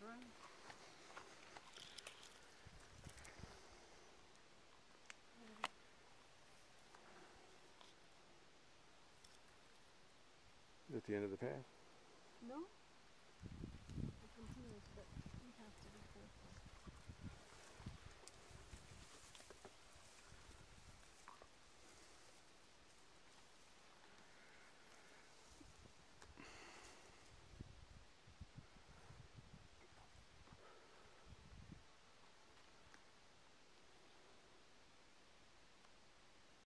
Right. Is the end of the path? No.